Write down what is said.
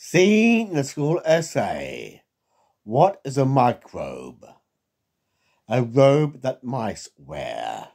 Seen the school essay. What is a microbe? A robe that mice wear.